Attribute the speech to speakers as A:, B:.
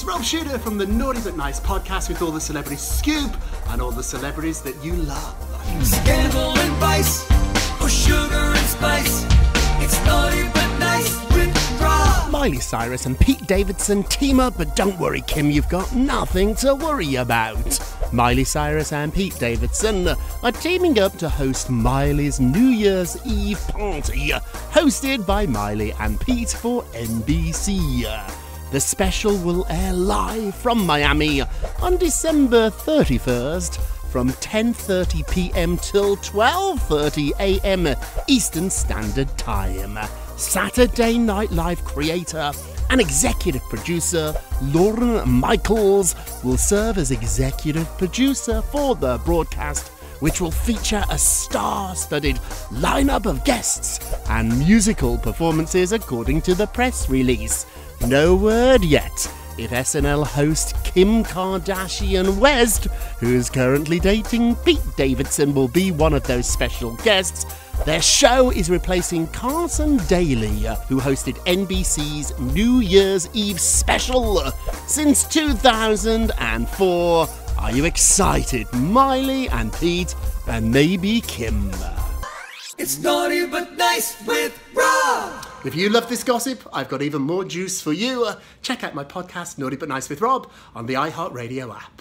A: It's Rob Shuter from the Naughty But Nice podcast with all the celebrity scoop and all the celebrities that you love.
B: Scandal and vice, or sugar and spice. It's naughty but nice with Rob.
A: Miley Cyrus and Pete Davidson team up, but don't worry, Kim, you've got nothing to worry about. Miley Cyrus and Pete Davidson are teaming up to host Miley's New Year's Eve party, hosted by Miley and Pete for NBC. The special will air live from Miami on December 31st from 10:30 p.m. till 12:30 a.m. Eastern Standard Time. Saturday Night Live creator and executive producer Lorne Michaels will serve as executive producer for the broadcast, which will feature a star-studded lineup of guests and musical performances according to the press release. No word yet if SNL host Kim Kardashian West, who's currently dating Pete Davidson, will be one of those special guests. Their show is replacing Carson Daly, uh, who hosted NBC's New Year's Eve special since 2004. Are you excited? Miley and Pete, and maybe Kim.
B: It's naughty but nice with Rob.
A: If you love this gossip, I've got even more juice for you. Check out my podcast, Naughty But Nice with Rob, on the iHeartRadio app.